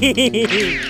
What?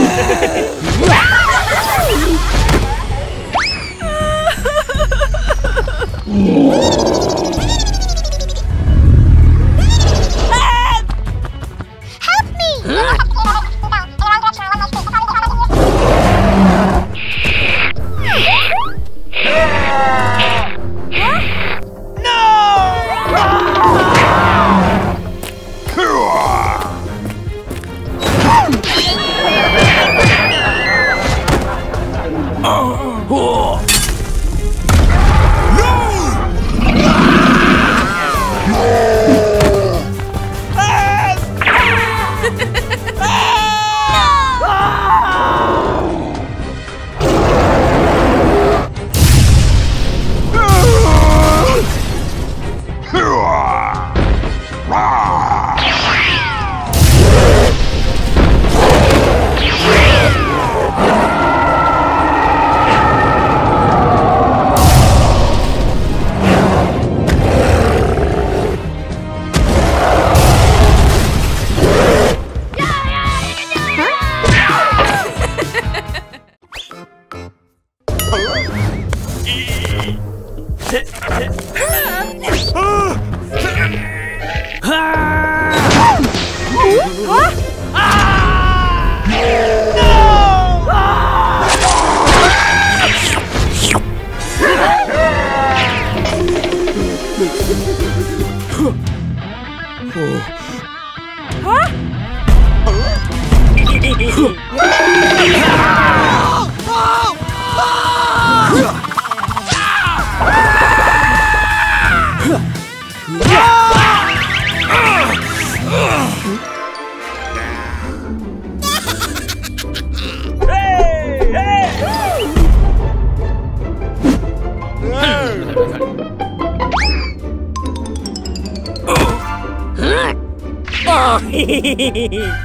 Hehehehe.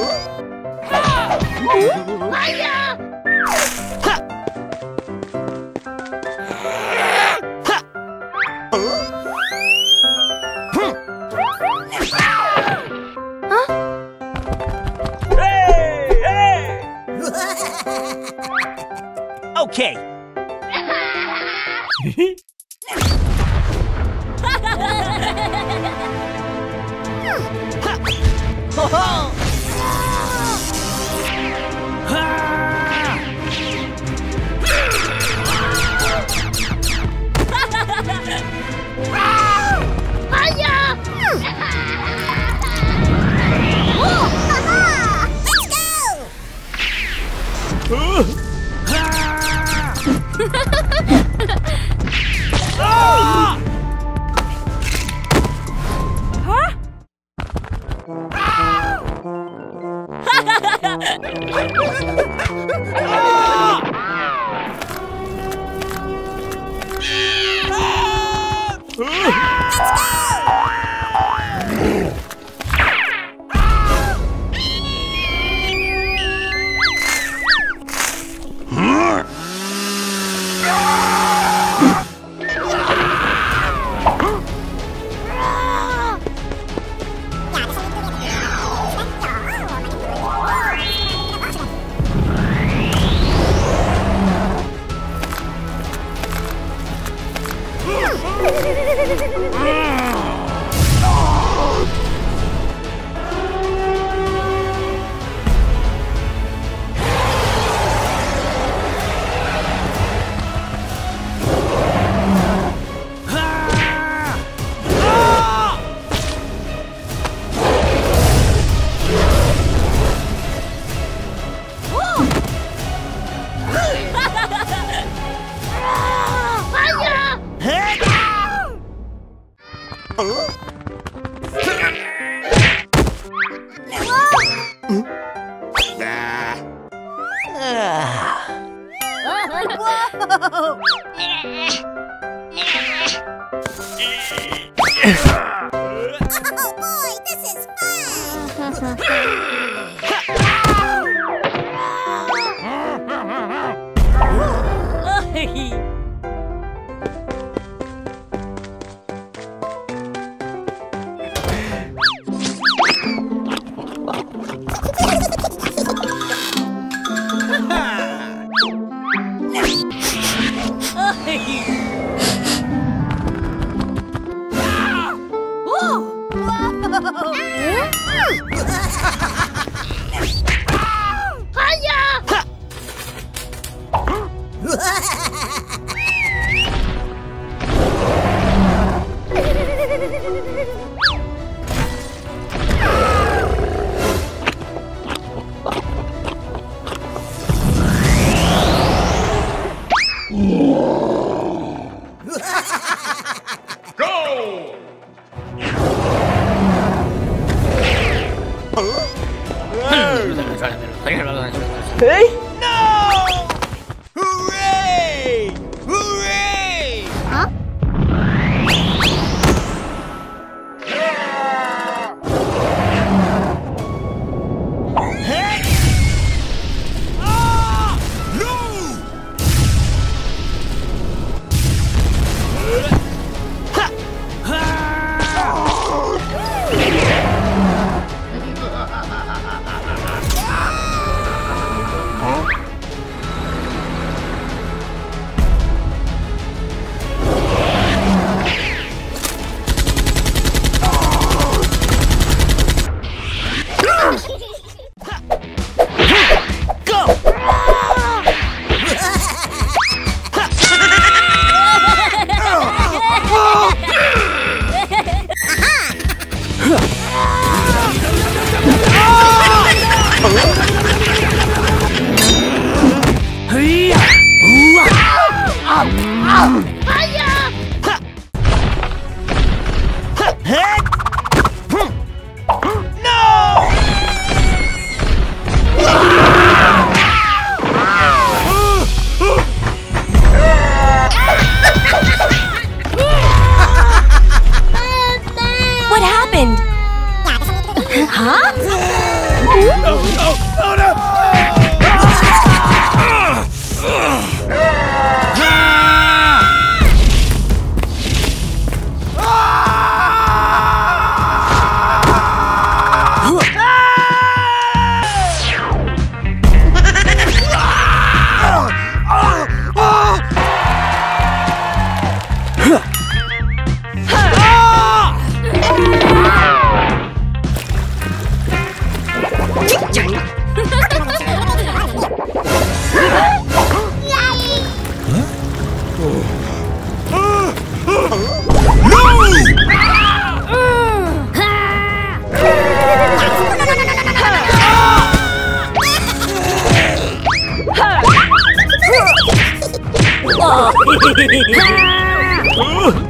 Okay. Oh! Oh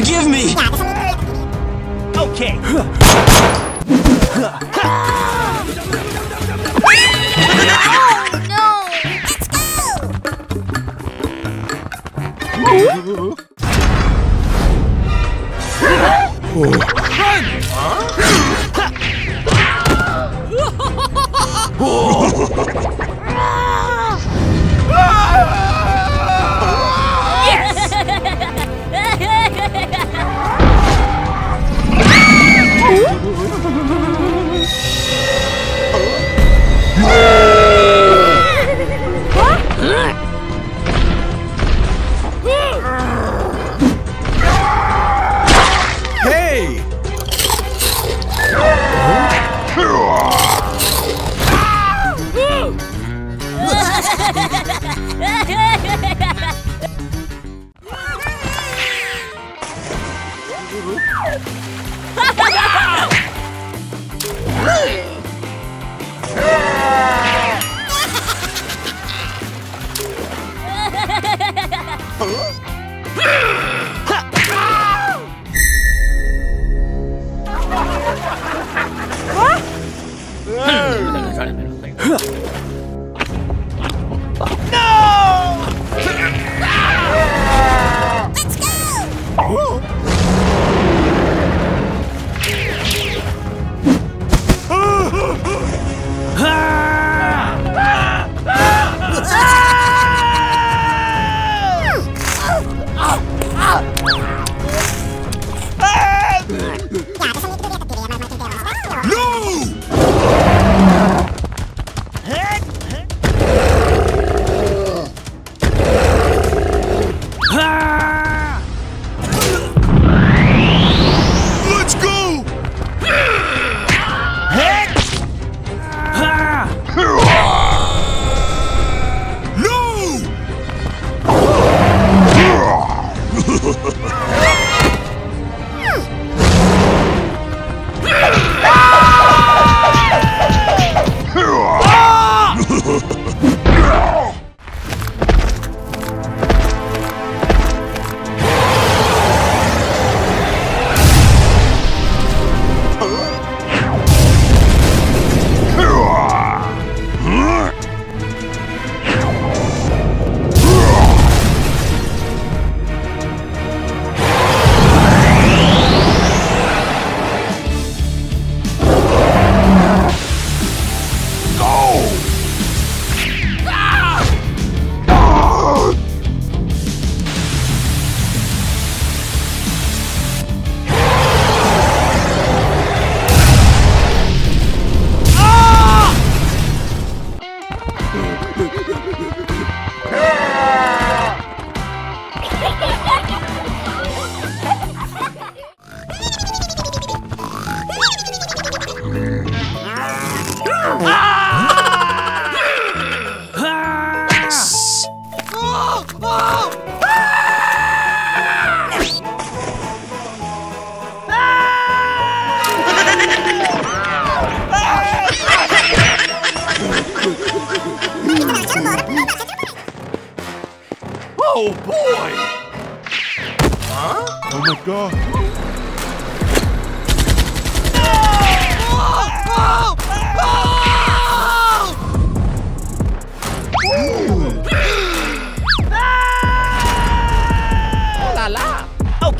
Forgive me! Okay. Oh no! Let's go! Hey!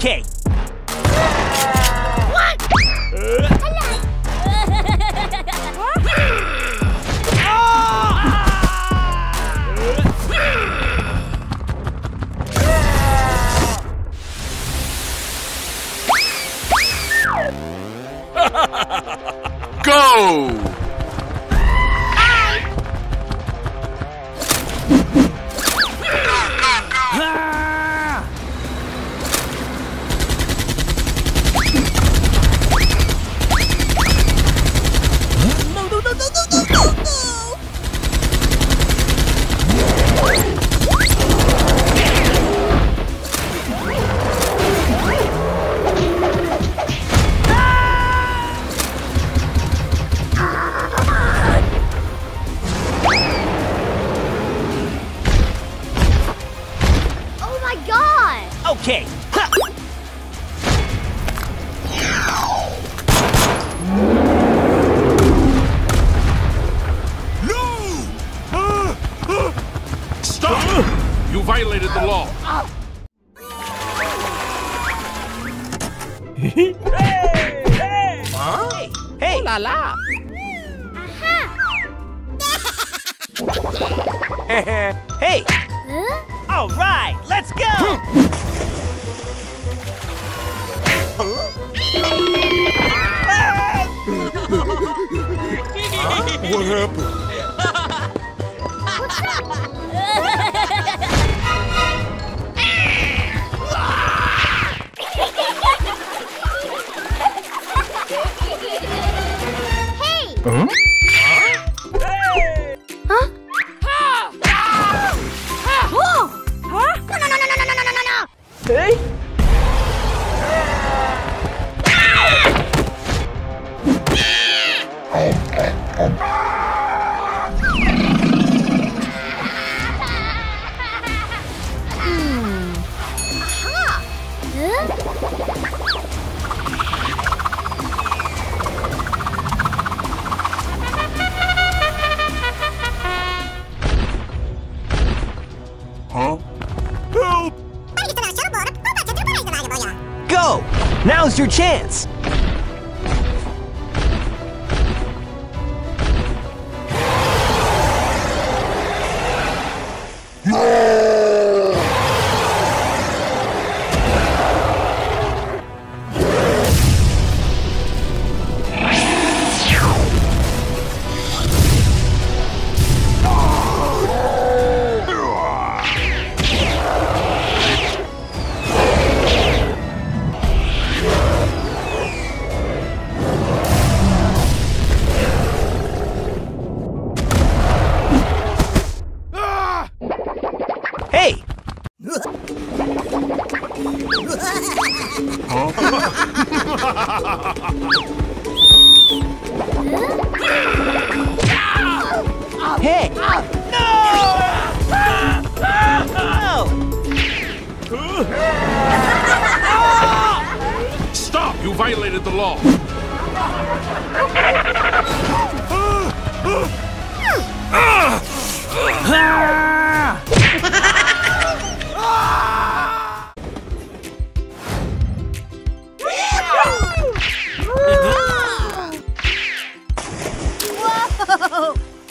Okay. Go!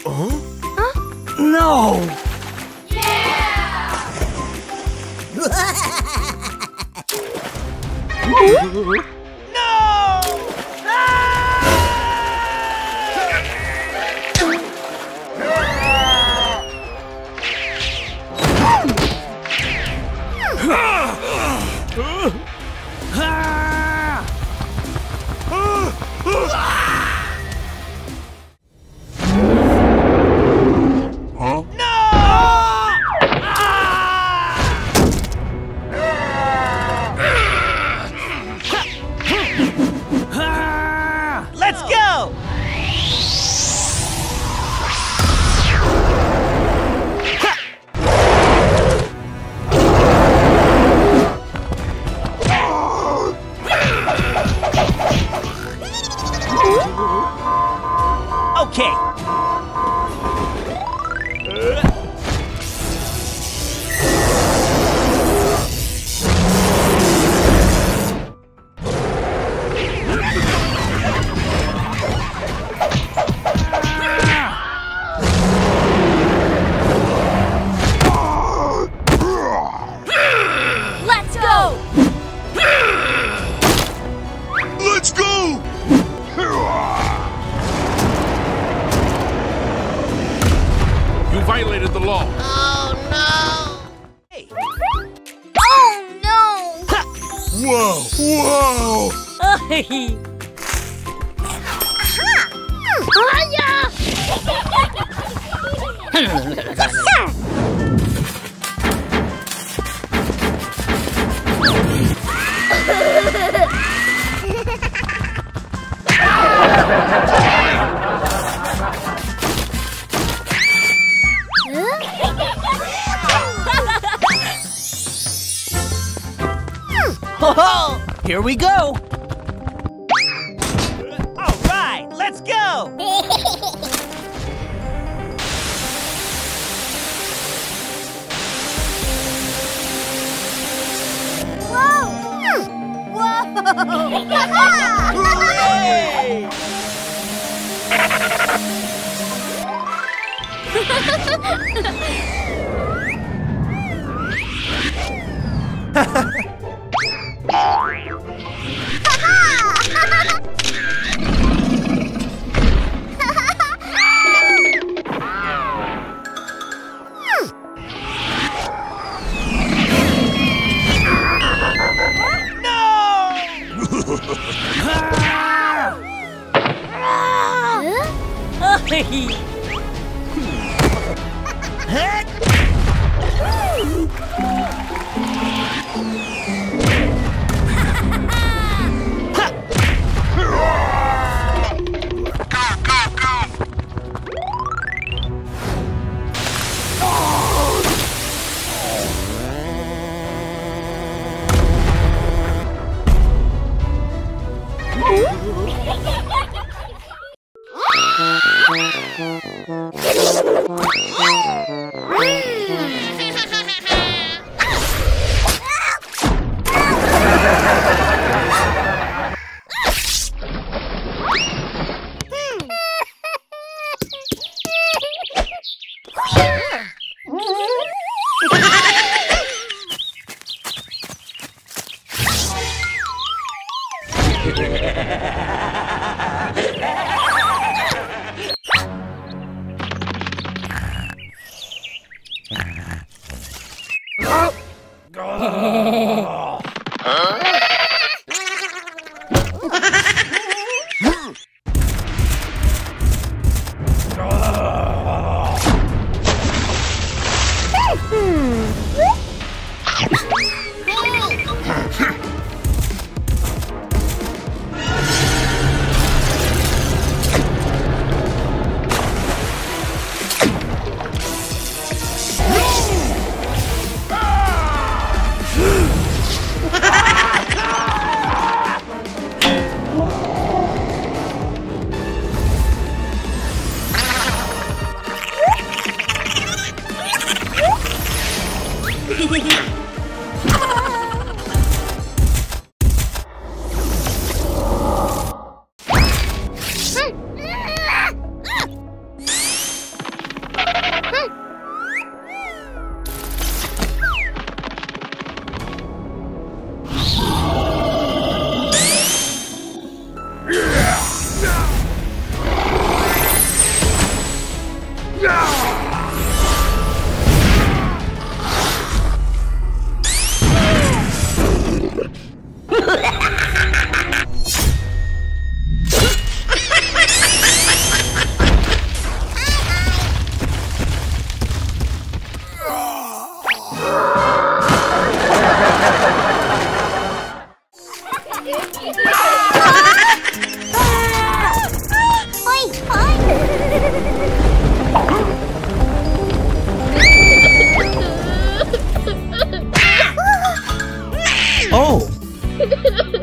Oh? Here we go! yeah. Oh!